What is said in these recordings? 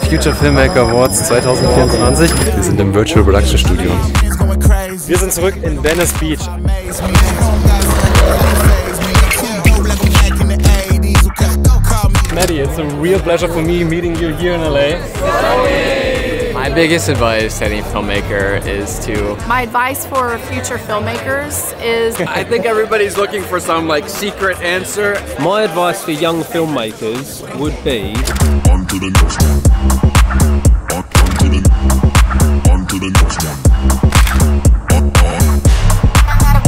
Future Filmmaker Awards 2024. Wir sind im Virtual Production Studio. Wir sind zurück in Venice Beach. Matti, it's a real pleasure for me meeting you here in LA. My biggest advice to any filmmaker is to. My advice for future filmmakers is I think everybody's looking for some like secret answer. My advice for young filmmakers would be On to the next one. On, on to the, on to the next one. On, on,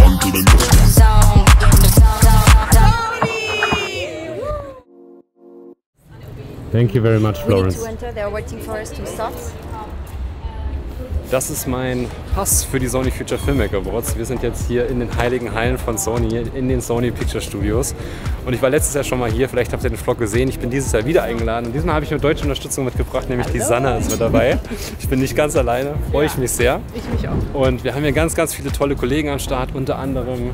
on to the next one. Thank you very much, We need Florence. to enter. They are waiting for us to start. Das ist mein Pass für die Sony Future Filmmaker Awards. Wir sind jetzt hier in den heiligen Hallen von Sony, in den Sony Picture Studios. Und ich war letztes Jahr schon mal hier, vielleicht habt ihr den Vlog gesehen. Ich bin dieses Jahr wieder eingeladen. Und diesmal habe ich mir deutsche Unterstützung mitgebracht, nämlich die Sanna ist mit dabei. Ich bin nicht ganz alleine, freue ich mich sehr. ich mich auch. Und wir haben hier ganz, ganz viele tolle Kollegen am Start, unter anderem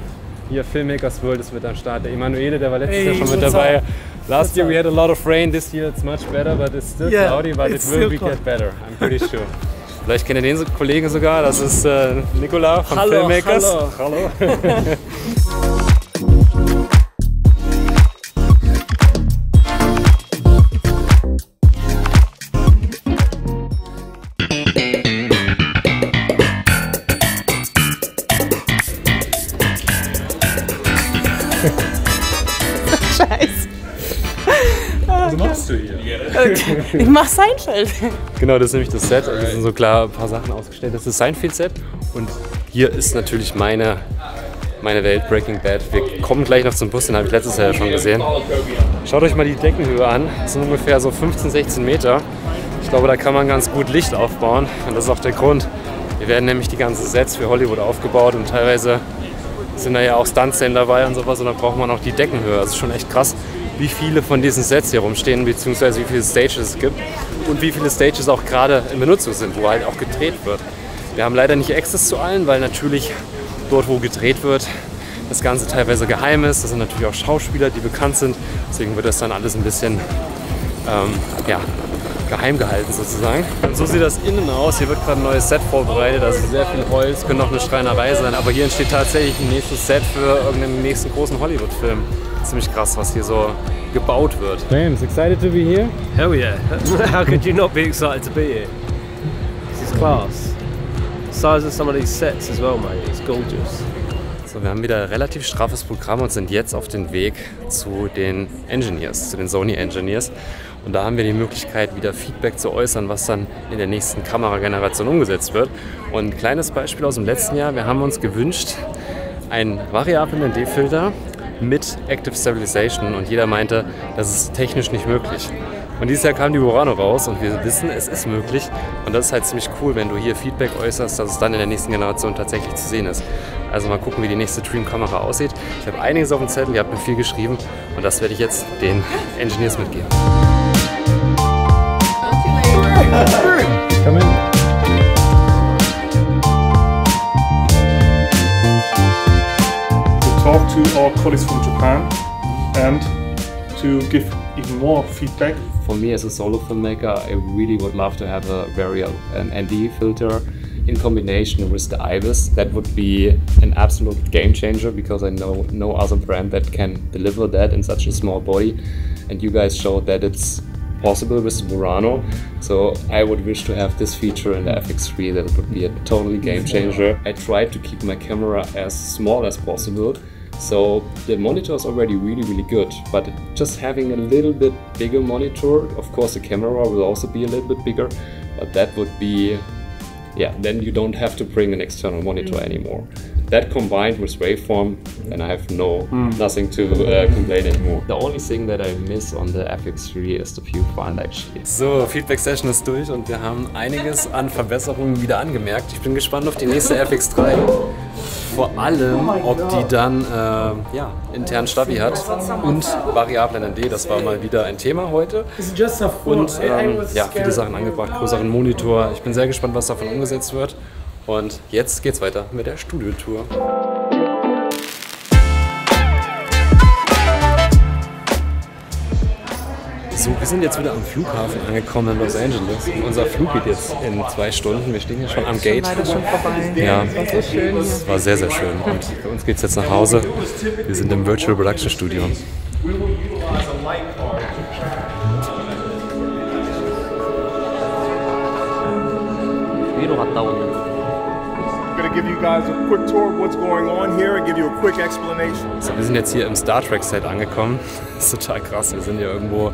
hier Filmmakers World ist mit am Start. Der Emanuele, der war letztes Jahr schon mit dabei. Last year we had a lot of rain, this year it's much better, but it's still Yeah, cloudy, but it will be get better, I'm pretty sure. Vielleicht kennt ihr den Kollegen sogar, das ist äh, Nicola von Hallo, Filmmakers. hallo. hallo. Ich mach Seinfeld. Genau, das ist nämlich das Set. Hier sind so klar ein paar Sachen ausgestellt. Das ist Seinfeld-Set. Und hier ist natürlich meine, meine Welt, Breaking Bad. Wir kommen gleich noch zum Bus, den habe ich letztes Jahr ja schon gesehen. Schaut euch mal die Deckenhöhe an. Das sind ungefähr so 15, 16 Meter. Ich glaube, da kann man ganz gut Licht aufbauen. Und das ist auch der Grund. Hier werden nämlich die ganzen Sets für Hollywood aufgebaut und teilweise sind da ja auch Stuntszenen dabei und sowas und da braucht man auch die Deckenhöhe. Das ist schon echt krass, wie viele von diesen Sets hier rumstehen, beziehungsweise wie viele Stages es gibt und wie viele Stages auch gerade in Benutzung sind, wo halt auch gedreht wird. Wir haben leider nicht Access zu allen, weil natürlich dort, wo gedreht wird, das Ganze teilweise geheim ist. Das sind natürlich auch Schauspieler, die bekannt sind. Deswegen wird das dann alles ein bisschen ähm, ja, geheim gehalten sozusagen. Und so sieht das innen aus. Hier wird gerade ein neues Set vorbereitet. Also sehr viel Holz, könnte auch eine Schreinerei sein. Aber hier entsteht tatsächlich ein nächstes Set für irgendeinen nächsten großen Hollywood-Film. Ziemlich krass, was hier so gebaut wird. James, excited to be here? Hell yeah. How could you not be excited to be here? This is class. The size of some of these sets as well, mate. It's gorgeous. So, wir haben wieder ein relativ straffes Programm und sind jetzt auf dem Weg zu den Engineers, zu den Sony Engineers. Und da haben wir die Möglichkeit, wieder Feedback zu äußern, was dann in der nächsten Kamerageneration umgesetzt wird. Und ein kleines Beispiel aus dem letzten Jahr. Wir haben uns gewünscht, einen variablen ND-Filter mit Active Stabilization und jeder meinte, das ist technisch nicht möglich. Und dieses Jahr kam die Burano raus und wir wissen, es ist möglich. Und das ist halt ziemlich cool, wenn du hier Feedback äußerst, dass es dann in der nächsten Generation tatsächlich zu sehen ist. Also mal gucken, wie die nächste Dream-Kamera aussieht. Ich habe einiges auf dem Zettel, ihr habt mir viel geschrieben und das werde ich jetzt den Engineers mitgeben. Our colleagues from Japan and to give even more feedback. For me as a solo filmmaker, I really would love to have a variable an ND filter in combination with the IBIS. That would be an absolute game changer because I know no other brand that can deliver that in such a small body. And you guys showed that it's possible with Burano. So I would wish to have this feature in the FX3. That would be a totally game changer. I tried to keep my camera as small as possible. So the monitor is already really, really good, but just having a little bit bigger monitor, of course the camera will also be a little bit bigger, but that would be, yeah, then you don't have to bring an external monitor anymore. That combined with waveform, and I have no nothing to uh, complain anymore. The only thing that I miss on the FX3 is the viewfinder actually. So, Feedback Session ist durch und wir haben einiges an Verbesserungen wieder angemerkt. Ich bin gespannt auf die nächste FX3. Vor allem, ob die dann äh, ja, intern Stabi hat und variablen ND. Das war mal wieder ein Thema heute. Und ähm, ja, viele Sachen angebracht, größeren Monitor. Ich bin sehr gespannt, was davon umgesetzt wird. Und jetzt geht's weiter mit der Studiotour. So, wir sind jetzt wieder am Flughafen angekommen in Los Angeles. Und unser Flug geht jetzt in zwei Stunden. Wir stehen hier schon am Gate. Leider schon vorbei. Ja, Es war so schön hier. es war sehr, sehr schön. Und für uns geht es jetzt nach Hause. Wir sind im Virtual Production Studio. So, wir sind jetzt hier im Star Trek Set angekommen. Das ist total krass. Wir sind hier irgendwo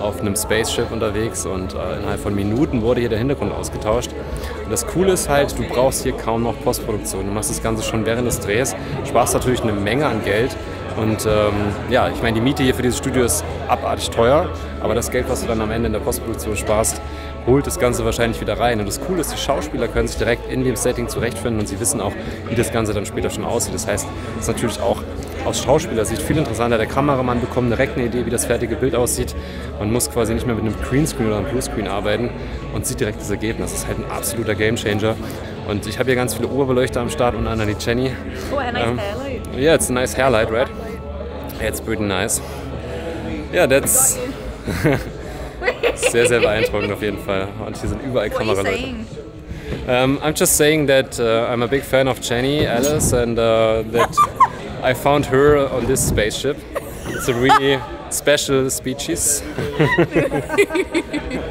auf einem Spaceship unterwegs und äh, innerhalb von Minuten wurde hier der Hintergrund ausgetauscht. Und das Coole ist halt, du brauchst hier kaum noch Postproduktion. Du machst das Ganze schon während des Drehs, sparst natürlich eine Menge an Geld. Und ähm, ja, ich meine, die Miete hier für dieses Studio ist abartig teuer, aber das Geld, was du dann am Ende in der Postproduktion sparst, holt das Ganze wahrscheinlich wieder rein. Und das Coole ist, die Schauspieler können sich direkt in dem Setting zurechtfinden und sie wissen auch, wie das Ganze dann später schon aussieht. Das heißt, es ist natürlich auch aus Schauspielersicht viel interessanter. Der Kameramann bekommt direkt eine Idee, wie das fertige Bild aussieht. Man muss quasi nicht mehr mit einem Greenscreen oder einem Bluescreen arbeiten und sieht direkt das Ergebnis. Das ist halt ein absoluter Gamechanger. Und ich habe hier ganz viele Oberbeleuchter am Start, unter anderem die Jenny. Oh, a nice Um, highlight. Yeah, it's a nice hairlight, right? Yeah, it's pretty nice. Yeah, that's sehr, sehr beeindruckend auf jeden Fall. Und hier sind überall Kameraleute. Um, I'm just saying that uh, I'm a big fan of Jenny Alice and uh, that I found her on this spaceship. It's a really special species.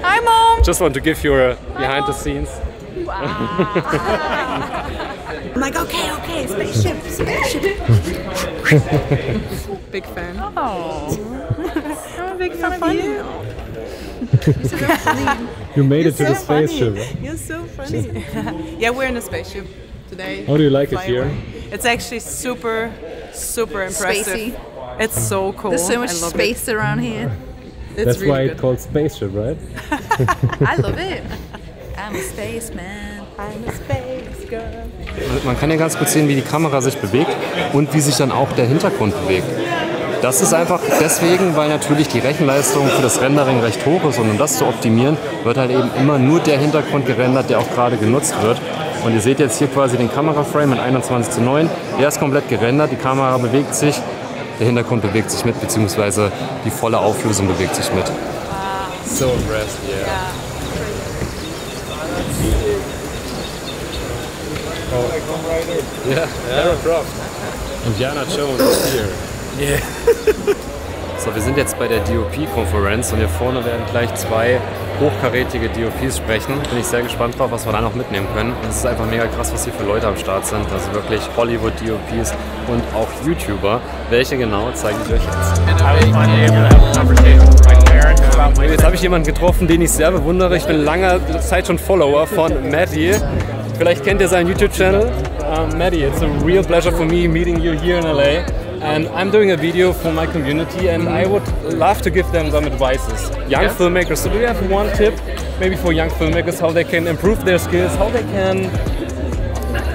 Hi, Mom! Just want to give you a behind the scenes. I'm like, okay, okay, spaceship, spaceship. Big fan. Oh. I'm a big fan of you. You made it to so the spaceship. funny. You're so funny. yeah, we're in a spaceship today. How do you like it here? away. It's actually super, super impressive. Spacey. It's so cool. There's so much I love space around here. It. It's That's really why good. it's called spaceship, right? I love it. I'm a spaceman. I'm a space girl. Man kann hier ganz gut sehen, wie die Kamera sich bewegt und wie sich dann auch der Hintergrund bewegt. Das ist einfach deswegen, weil natürlich die Rechenleistung für das Rendering recht hoch ist und um das zu optimieren, wird halt eben immer nur der Hintergrund gerendert, der auch gerade genutzt wird. Und ihr seht jetzt hier quasi den Kameraframe in 21 zu 9. Der ist komplett gerendert, die Kamera bewegt sich, der Hintergrund bewegt sich mit, beziehungsweise die volle Auflösung bewegt sich mit. So impressed, yeah. Yeah, Lara Croft. Indiana Jones is here. So, wir sind jetzt bei der DOP-Konferenz und hier vorne werden gleich zwei hochkarätige DOPs sprechen. Bin ich sehr gespannt drauf, was wir da noch mitnehmen können. Es ist einfach mega krass, was hier für Leute am Start sind. Also wirklich Hollywood-DOPs und auch YouTuber. Welche genau, zeige ich euch jetzt. Jetzt habe ich jemanden getroffen, den ich sehr bewundere. Ich bin lange Zeit schon Follower von Matty. Vielleicht kennt ihr seinen YouTube-Channel. Um, Matty, it's a real pleasure for me meeting you here in LA. And I'm doing a video for my community, and I would love to give them some advices. Young filmmakers. So, do you have one tip, maybe for young filmmakers, how they can improve their skills, how they can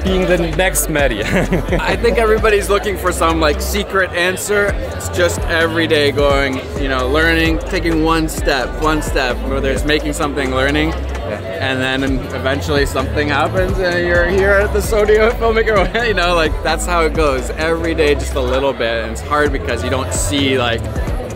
being the next Matti? I think everybody's looking for some like secret answer. It's just every day going, you know, learning, taking one step, one step, whether it's making something, learning, and then eventually something happens and you're here at the Sodio Filmmaker. You know, like that's how it goes. Every day, just a little bit, and it's hard because you don't see like,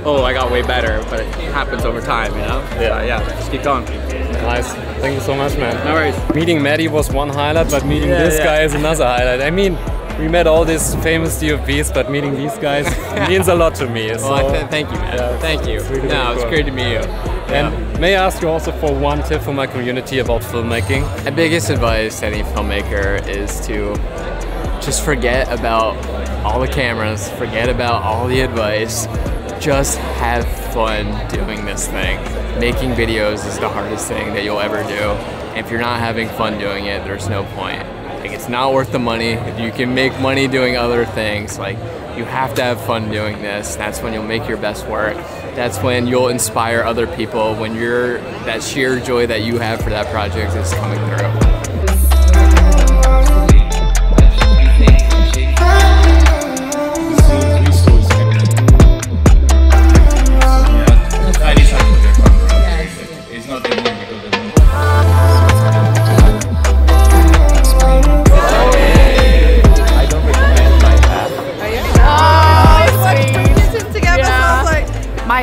oh, I got way better, but it happens over time. You know? Yeah. So, yeah. Just keep going. Nice. Thank you so much, man. No worries. Meeting Matti was one highlight, but meeting Yeah, this yeah. guy is another highlight. I mean, we met all these famous DOPs, but meeting these guys means a lot to me. Oh, so, Well, th- thank you, man. Yeah, thank you. really, no, really it's great to meet you. And may I ask you also for one tip for my community about filmmaking? My biggest advice to any filmmaker is to just forget about all the cameras, forget about all the advice. Just have fun doing this thing. Making videos is the hardest thing that you'll ever do. And if you're not having fun doing it, there's no point. Like it's not worth the money. If you can make money doing other things, like you have to have fun doing this. That's when you'll make your best work. That's when you'll inspire other people when you're that sheer joy that you have for that project is coming through.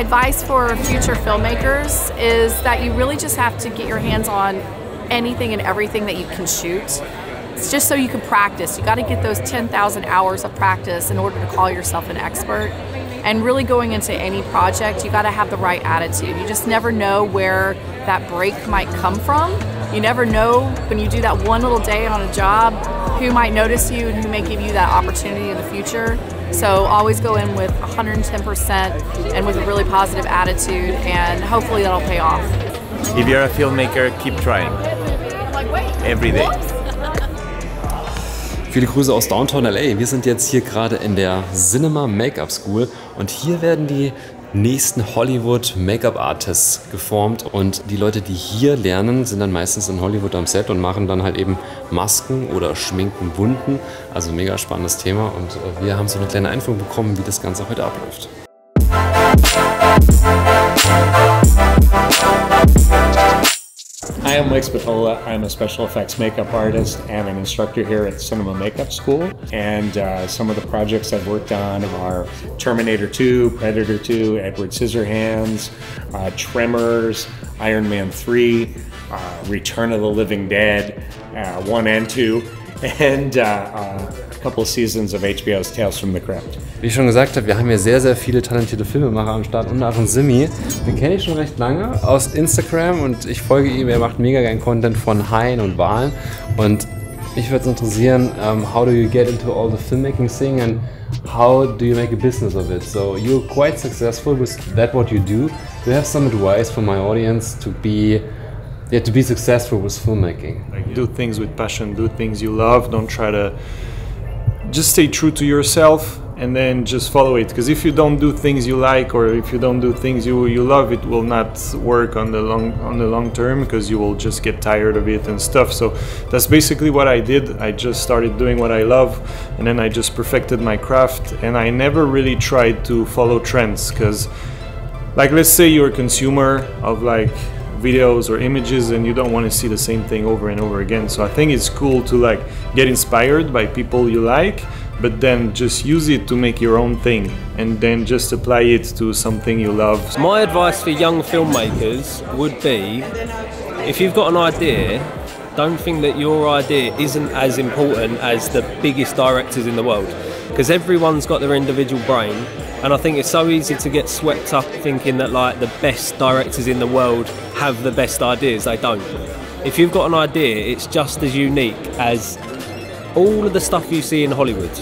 Advice for future filmmakers is that you really just have to get your hands on anything and everything that you can shoot. It's just so you can practice. You got to get those 10,000 hours of practice in order to call yourself an expert. And really going into any project, you got to have the right attitude. You just never know where that break might come from. You never know when you do that one little day on a job who might notice you and who may give you that opportunity in the future. So always go in with 110% and with a really positive attitude, and hopefully that'll pay off. If you're a filmmaker, keep trying. Every day. Viele Grüße aus Downtown LA. Wir sind jetzt hier gerade in der Cinema Make-up School und hier werden die nächsten Hollywood Make-up Artists geformt und die Leute, die hier lernen, sind dann meistens in Hollywood am Set und machen dann halt eben Masken oder schminken Wunden. Also mega spannendes Thema und äh, wir haben so eine kleine Einführung bekommen, wie das Ganze heute abläuft. Hi, I'm Mike Spatola. I'm a special effects makeup artist and an instructor here at Cinema Makeup School. And uh, some of the projects I've worked on are Terminator 2, Predator 2, Edward Scissorhands, uh, Tremors, Iron Man 3, uh, Return of the Living Dead, uh, 1 and 2, and uh, uh, couple of seasons of HBO's Tales from the Crypt. Wie ich schon gesagt habe, wir haben hier sehr, sehr viele talentierte Filmemacher am Start, unter anderem Zimy. Den kenne ich schon recht lange aus Instagram und ich folge ihm. Er macht mega geilen Content von Haien und Walen. Und mich würde es interessieren, um, how do you get into all the filmmaking thing and how do you make a business of it? So you're quite successful with that what you do. Do you have some advice for my audience to be yeah, to be successful with filmmaking? Like do things with passion, do things you love. Don't try to just stay true to yourself and then just follow it. Because if you don't do things you like or if you don't do things you you love it will not work on the long on the long term because you will just get tired of it and stuff. So that's basically what I did. I just started doing what I love and then I just perfected my craft and I never really tried to follow trends because like let's say you're a consumer of like videos or images and you don't want to see the same thing over and over again. So i think it's cool to like get inspired by people you like but then just use it to make your own thing and then just apply it to something you love. My advice for young filmmakers would be if you've got an idea, don't think that your idea isn't as important as the biggest directors in the world because everyone's got their individual brain and I think it's so easy to get swept up thinking that like the best directors in the world have the best ideas. They don't. If you've got an idea, it's just as unique as all of the stuff you see in Hollywood.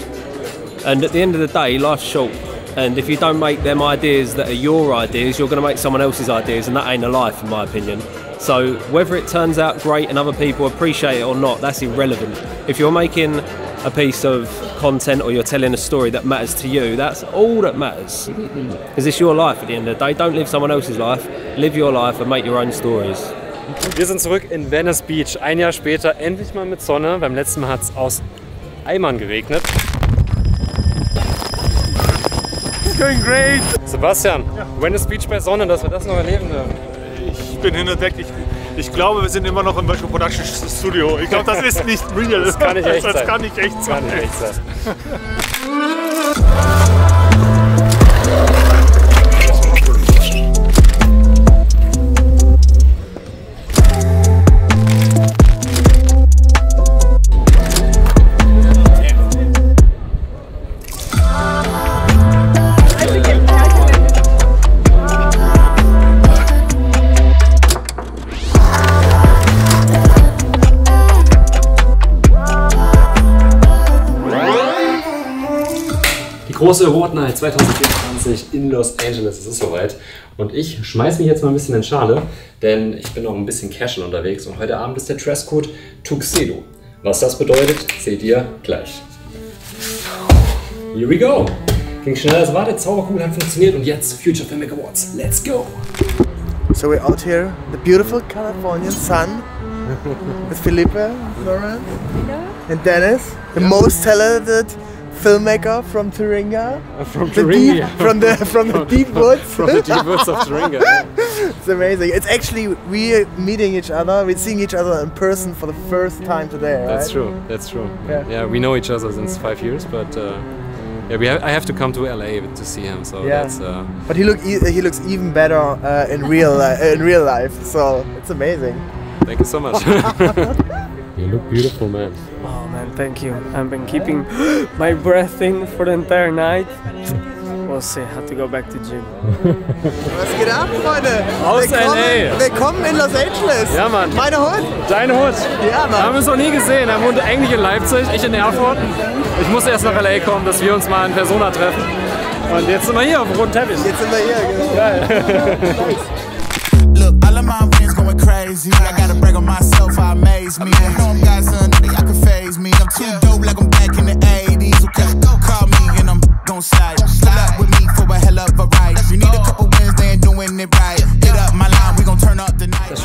And at the end of the day, life's short. And if you don't make them ideas that are your ideas, you're going to make someone else's ideas, and that ain't a life, in my opinion. So whether it turns out great and other people appreciate it or not, that's irrelevant. If you're making a piece of content or you're telling a story that matters to you, that's all that matters. Because it's your life at the end of the day. Don't live someone else's life. Live your life and make your own stories. Wir sind zurück in Venice Beach. Ein Jahr später, endlich mal mit Sonne. Beim letzten Mal hat es aus Eimern geregnet. It's going great. Sebastian, Venice Beach bei Sonne, dass wir das noch erleben dürfen. Ich bin hin und weg. Ich, ich glaube, wir sind immer noch im Virtual Production Studio. Ich glaube, das ist nicht real. Das kann nicht echt das sein. kann nicht echt Das sein. kann nicht echt sein. Große Award Night 2024 in Los Angeles, es ist soweit. Und ich schmeiß mich jetzt mal ein bisschen in Schale, denn ich bin noch ein bisschen casual unterwegs und heute Abend ist der Dresscode Tuxedo. Was das bedeutet, seht ihr gleich. Here we go! Ging schneller als erwartet, Zauberkugel hat funktioniert und jetzt Future Filmic Awards. Let's go! So we're out here, the beautiful Californian sun, with Felipe, Lauren, and Dennis, the most talented filmmaker from Thuringia. From The Thuringia. deep- from the from the deep woods. From the deep woods of Thuringia. it's amazing. It's actually we're meeting each other. We're seeing each other in person for the first time today. That's true. That's true. Yeah. Yeah. we know each other since five years, but uh, Yeah, we have, I have to come to LA to see him. So Yeah. that's. Uh, But he look e- he looks even better uh, in real li- in real life. So it's amazing. thank you so much. You look beautiful, man. Man, thank you. I've been keeping my breath in for the entire night. We'll see. Have to go back to gym. Was geht ab, Freunde? Aus willkommen, LA. Willkommen in Los Angeles. Ja, Mann. Meine Hut. Deine Hut. Ja, Mann. Haben wir es noch nie gesehen. Er wohnt eigentlich in Leipzig, ich in Erfurt. Ich muss erst nach LA kommen, dass wir uns mal in Persona treffen. Und jetzt sind wir hier auf dem roten Teppich. Jetzt sind wir hier, genau. Geil. Look, all of my friends going crazy. I gotta brag on myself, Amaze me. I know I'm got something that y'all can phase me. I'm too dope like I'm back in the 80s. Okay, call me and I'm gon' slide. Pull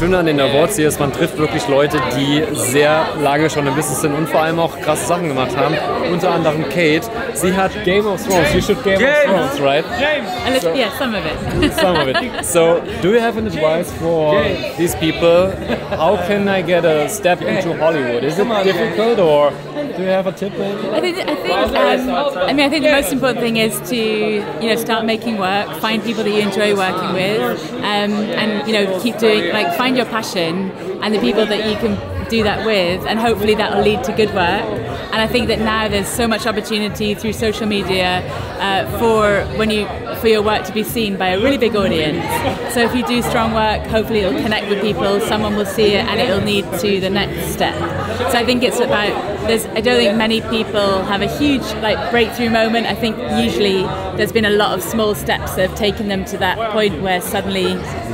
Schöne an den Awards hier ist, man trifft wirklich Leute, die sehr lange schon im Business sind und vor allem auch krasse Sachen gemacht haben. Unter anderem Kate. Sie hat Game of Thrones. You should Game of Thrones, right? A little, yeah, some of it. Some of it. So, do you have an advice for these people? How can I get a step into Hollywood? Is it difficult or do you have a tip maybe? I think, I think, um, I mean, I think the most important thing is to, you know, start making work, find people that you enjoy working with, um, and you know, keep doing, like, find your passion and the people that you can do that with, and hopefully that will lead to good work. And I think that now there's so much opportunity through social media uh, for when you for your work to be seen by a really big audience. So if you do strong work, hopefully it'll connect with people. Someone will see it, and it'll lead to the next step. So I think it's about. There's. I don't think many people have a huge like breakthrough moment. I think usually there's been a lot of small steps that have taken them to that point where suddenly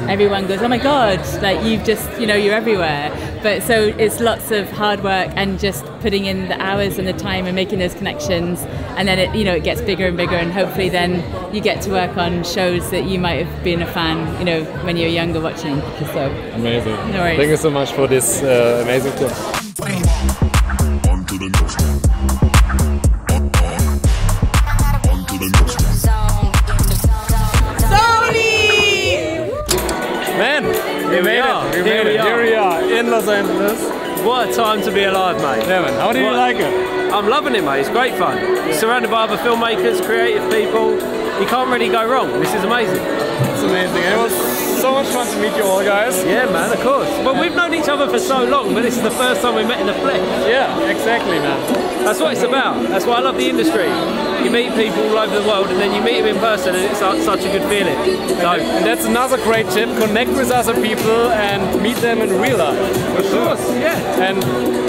everyone goes, "Oh my God!" Like you've just, you know, you're everywhere. But so it's lots of hard work and just putting in the hours and the time and making those connections, and then it, you know, it gets bigger and bigger, and hopefully then you get to work on shows that you might have been a fan, you know, when you were younger watching. So Amazing. No. Thank you so much for this uh, amazing tip. On the next one. On, on. On to the next one. Man, we Here we made are. it. We Here made we it. are. Here we are in Los Angeles. What a time to be alive, mate. Yeah, man. How do you What- like it? I'm loving it, mate. It's great fun. Surrounded by other filmmakers, creative people. You can't really go wrong. This is amazing. It's amazing. It was so much fun to meet you all, guys. Yeah, man, of course. Well, we've known each other for so long, but this is the first time we met in the flesh. Yeah, exactly, man. That's what it's about. That's why I love the industry. You meet people all over the world, and then you meet them in person, and it's such a good feeling. So, And that's another great tip. Connect with other people and meet them in real life. For sure. yeah. And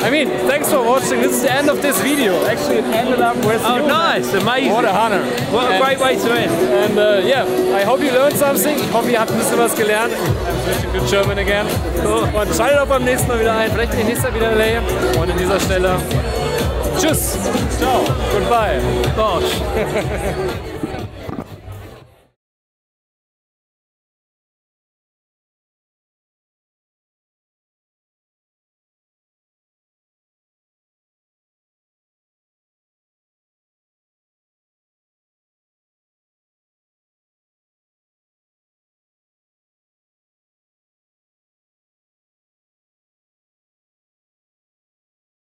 I mean, thanks for watching. This is the end of this video. Actually, it ended up with Oh, you. nice, amazing. What a honor. What a And- great way to end. And uh, yeah, I hope you learned something. Ich hoffe, ihr habt ein bisschen was gelernt. I'm switching to German again. Und schaltet auch beim nächsten Mal wieder ein. Vielleicht bin ich nächstes Mal wieder in LA. Und an dieser Stelle, tschüss, goodbye. Bosch.